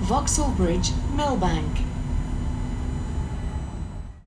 Vauxhall Bridge, Millbank.